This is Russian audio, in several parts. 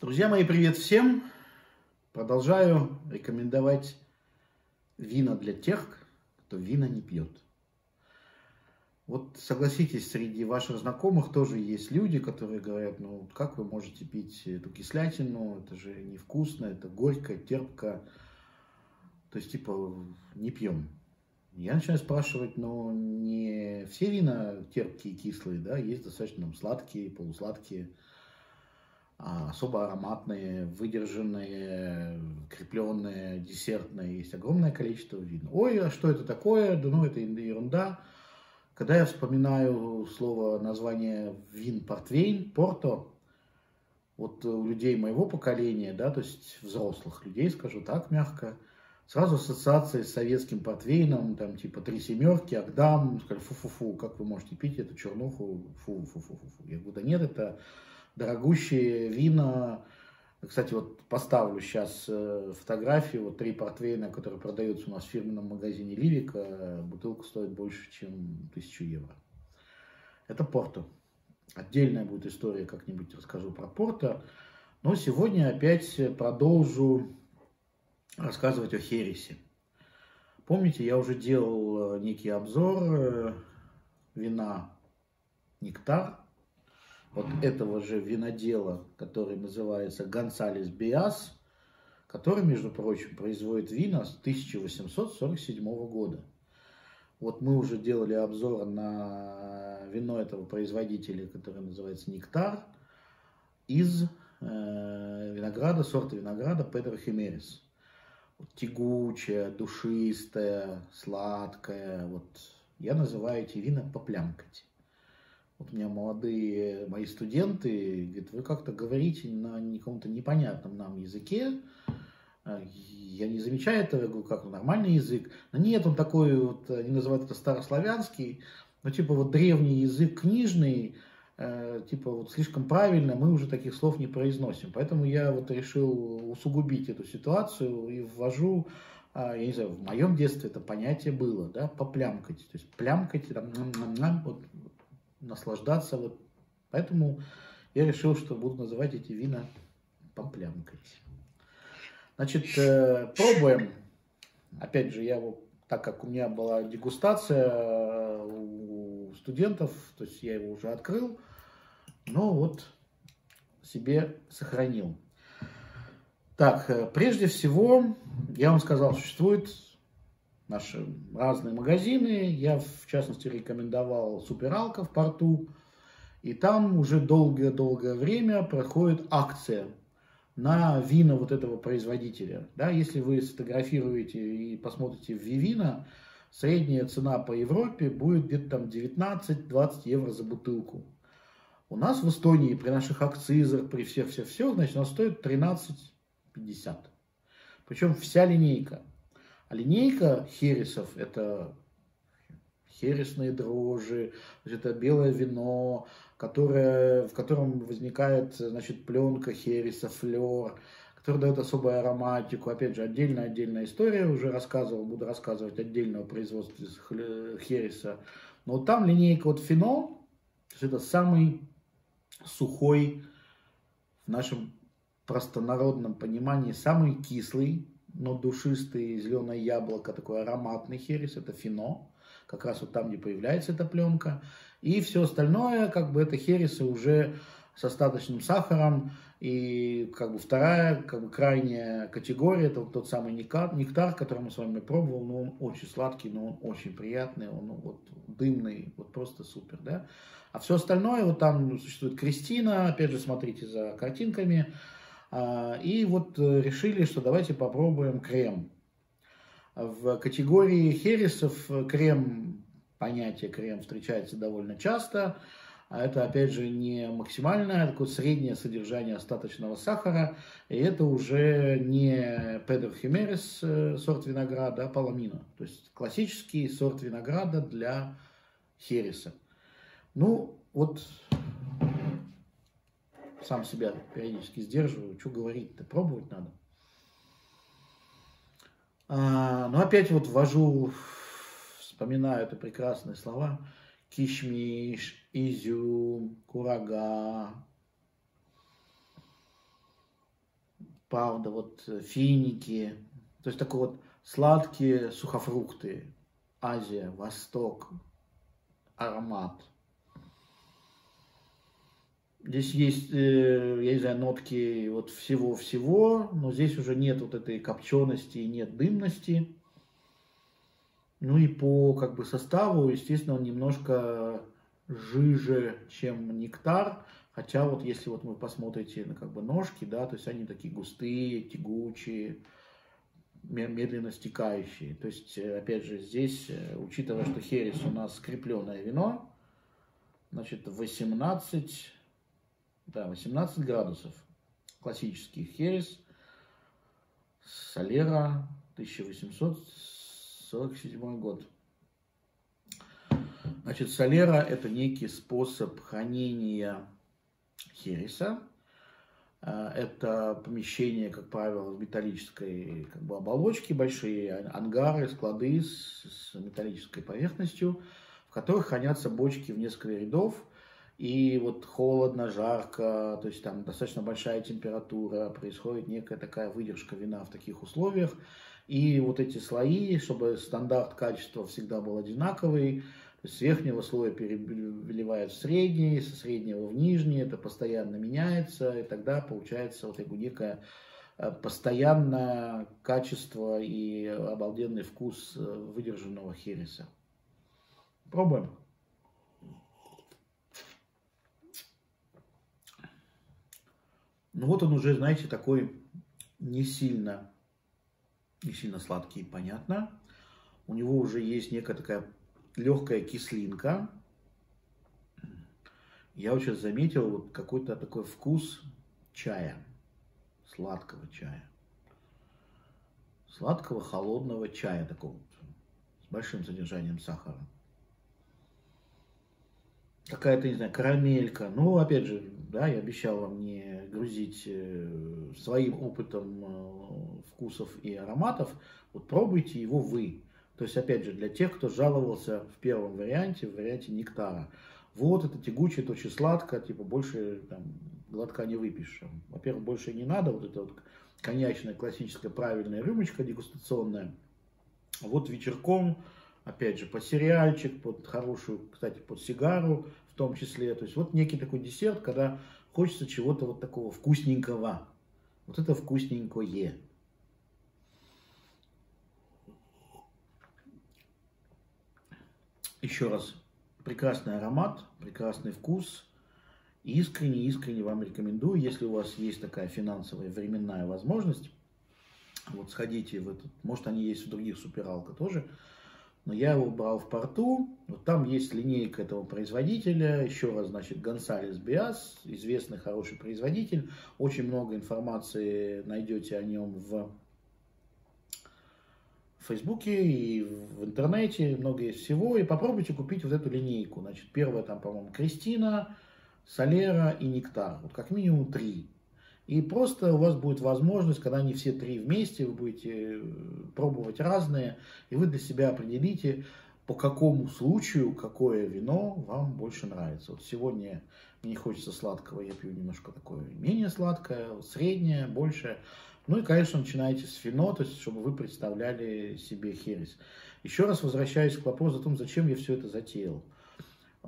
Друзья мои, привет всем! Продолжаю рекомендовать вина для тех, кто вина не пьет. Вот согласитесь, среди ваших знакомых тоже есть люди, которые говорят, ну как вы можете пить эту кислятину, это же невкусно, это горько, терпко. То есть, типа, не пьем. Я начинаю спрашивать, но не все вина терпкие, кислые, да, есть достаточно там, сладкие, полусладкие. А, особо ароматные, выдержанные, крепленные, десертные. Есть огромное количество вин. Ой, а что это такое? Да ну, это ерунда. Когда я вспоминаю слово, название вин портвейн, порто, вот у людей моего поколения, да, то есть взрослых людей, скажу так мягко, сразу ассоциации с советским портвейном, там типа три семерки, Агдам, сказали, фу-фу-фу, как вы можете пить эту чернуху, фу-фу-фу-фу. Я говорю, да нет, это дорогущие вина. Кстати, вот поставлю сейчас э, фотографию, вот три портвейна, которые продаются у нас в фирменном магазине Ливика. Бутылка стоит больше, чем тысячу евро. Это Порто. Отдельная будет история, как-нибудь расскажу про Порто. Но сегодня опять продолжу рассказывать о Хересе. Помните, я уже делал э, некий обзор э, вина Нектар вот этого же винодела, который называется Гонсалес Биас, который, между прочим, производит вина с 1847 года. Вот мы уже делали обзор на вино этого производителя, который называется Нектар, из э, винограда, сорта винограда Педро Химерис. Вот, тягучая, душистая, сладкая. Вот я называю эти вина поплямкать. Вот у меня молодые мои студенты говорят, вы как-то говорите на каком-то непонятном нам языке. А, я не замечаю этого, я говорю, как нормальный язык. Но нет, он такой, вот, они называют это старославянский, но типа вот древний язык книжный, э, типа вот слишком правильно, мы уже таких слов не произносим. Поэтому я вот решил усугубить эту ситуацию и ввожу а, я не знаю, в моем детстве это понятие было, да, поплямкать, то есть плямкать, там, вот, наслаждаться. Вот. Поэтому я решил, что буду называть эти вина помплямкой. Значит, э, пробуем. Опять же, я вот, так как у меня была дегустация э, у студентов, то есть я его уже открыл, но вот себе сохранил. Так, э, прежде всего, я вам сказал, существует наши разные магазины. Я, в частности, рекомендовал Супералка в порту. И там уже долгое-долгое время проходит акция на вина вот этого производителя. Да, если вы сфотографируете и посмотрите в Вивина, средняя цена по Европе будет где-то там 19-20 евро за бутылку. У нас в Эстонии при наших акцизах, при всех-всех-всех, значит, она стоит 13,50. Причем вся линейка. А линейка хересов – это хересные дрожжи, это белое вино, которое, в котором возникает значит, пленка хереса, флер, который дает особую ароматику. Опять же, отдельная-отдельная история, уже рассказывал, буду рассказывать отдельного производства хереса. Но вот там линейка вот есть это самый сухой в нашем простонародном понимании, самый кислый но душистый зеленое яблоко, такой ароматный херес, это фино, как раз вот там, где появляется эта пленка. И все остальное, как бы это хересы уже с остаточным сахаром. И как бы вторая, как бы крайняя категория, это вот тот самый нектар, который мы с вами пробовал, но он очень сладкий, но он очень приятный, он вот дымный, вот просто супер, да. А все остальное, вот там существует Кристина, опять же, смотрите за картинками, и вот э, решили, что давайте попробуем крем. В категории хересов э, крем, понятие крем встречается довольно часто. А это, опять же, не максимальное, а такое среднее содержание остаточного сахара. И это уже не Педро Химерес э, сорт винограда, а Паламино. То есть классический сорт винограда для хереса. Ну, вот сам себя периодически сдерживаю, что говорить-то, пробовать надо. А, но опять вот ввожу, вспоминаю это прекрасные слова, кишмиш, изюм, курага. правда, вот э, финики, то есть такой вот сладкие сухофрукты, Азия, Восток, аромат. Здесь есть, э, я не знаю, нотки вот всего-всего, но здесь уже нет вот этой копчености, нет дымности. Ну и по как бы составу, естественно, он немножко жиже, чем нектар. Хотя вот если вот вы посмотрите на как бы ножки, да, то есть они такие густые, тягучие, медленно стекающие. То есть, э, опять же, здесь, э, учитывая, что херес у нас скрепленное вино, значит, 18 да, 18 градусов. Классический херес. Солера, 1847 год. Значит, солера – это некий способ хранения хереса. А, это помещение, как правило, в металлической как бы, оболочке, большие ангары, склады с, с металлической поверхностью, в которых хранятся бочки в несколько рядов – и вот холодно, жарко, то есть там достаточно большая температура, происходит некая такая выдержка вина в таких условиях. И вот эти слои, чтобы стандарт качества всегда был одинаковый, то с верхнего слоя переливают в средний, со среднего в нижний, это постоянно меняется, и тогда получается вот это некое э, постоянное качество и обалденный вкус э, выдержанного хереса. Пробуем. Ну вот он уже, знаете, такой не сильно, не сильно сладкий, понятно. У него уже есть некая такая легкая кислинка. Я вот сейчас заметил вот какой-то такой вкус чая, сладкого чая. Сладкого холодного чая такого, с большим содержанием сахара какая-то, не знаю, карамелька. Ну, опять же, да, я обещал вам не грузить э, своим опытом э, вкусов и ароматов. Вот пробуйте его вы. То есть, опять же, для тех, кто жаловался в первом варианте, в варианте нектара. Вот это тягучее, это очень сладко, типа больше там, глотка не выпьешь. Во-первых, больше не надо, вот это вот коньячная классическая правильная рюмочка дегустационная. Вот вечерком опять же, под сериальчик, под хорошую, кстати, под сигару том числе. То есть вот некий такой десерт, когда хочется чего-то вот такого вкусненького. Вот это вкусненькое. Еще раз, прекрасный аромат, прекрасный вкус. Искренне, искренне вам рекомендую, если у вас есть такая финансовая временная возможность, вот сходите в этот, может они есть в других супералках тоже, но я его брал в порту, вот там есть линейка этого производителя, еще раз, значит, Гонсалес Биас, известный хороший производитель, очень много информации найдете о нем в Фейсбуке и в интернете, много есть всего, и попробуйте купить вот эту линейку, значит, первая там, по-моему, Кристина, Солера и Нектар, вот как минимум три. И просто у вас будет возможность, когда они все три вместе, вы будете э, пробовать разные, и вы для себя определите, по какому случаю какое вино вам больше нравится. Вот сегодня мне не хочется сладкого, я пью немножко такое менее сладкое, среднее, большее. Ну и, конечно, начинаете с вино, то есть, чтобы вы представляли себе херес. Еще раз возвращаюсь к вопросу о том, зачем я все это затеял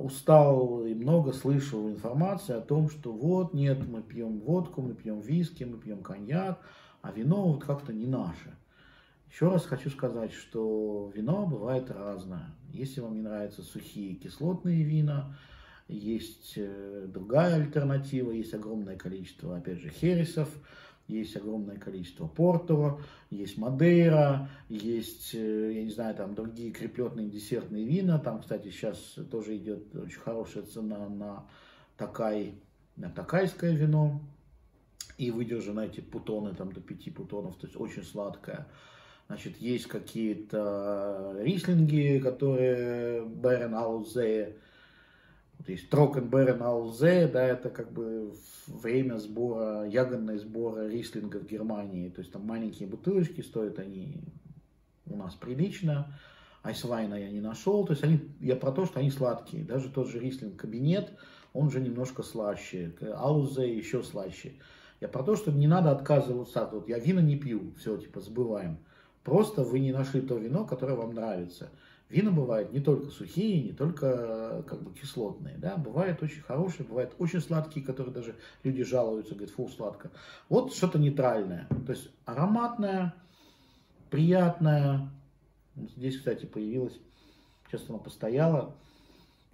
устал и много слышал информации о том, что вот, нет, мы пьем водку, мы пьем виски, мы пьем коньяк, а вино вот как-то не наше. Еще раз хочу сказать, что вино бывает разное. Если вам не нравятся сухие кислотные вина, есть э, другая альтернатива, есть огромное количество, опять же, хересов, есть огромное количество Порто, есть Мадейра, есть, э, я не знаю, там другие крепетные десертные вина. Там, кстати, сейчас тоже идет очень хорошая цена на такай, на такайское вино. И выдержаны эти путоны, там до 5 путонов, то есть очень сладкое. Значит, есть какие-то рислинги, которые Берен Аузе, вот есть Трокенберен Алзе, да, это как бы время сбора, ягодной сбора рислинга в Германии. То есть там маленькие бутылочки стоят они у нас прилично. Айсвайна я не нашел. То есть они, я про то, что они сладкие. Даже тот же рислинг кабинет, он же немножко слаще. Аузе еще слаще. Я про то, что не надо отказываться от, вот я вина не пью, все, типа, забываем. Просто вы не нашли то вино, которое вам нравится. Вина бывают не только сухие, не только как бы кислотные, да, бывают очень хорошие, бывают очень сладкие, которые даже люди жалуются, говорят, фу, сладко. Вот что-то нейтральное, то есть ароматное, приятное. Здесь, кстати, появилась, сейчас она постояла,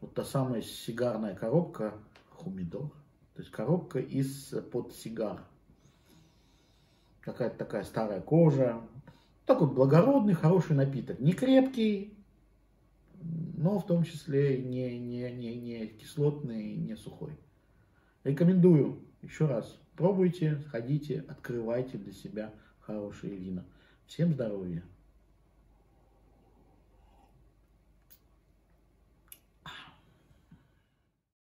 вот та самая сигарная коробка, хумидор, то есть коробка из-под сигар. Какая-то такая старая кожа, такой благородный, хороший напиток. Не крепкий, но в том числе не, не, не, не кислотный, не сухой. Рекомендую еще раз. Пробуйте, ходите, открывайте для себя хорошие вина. Всем здоровья!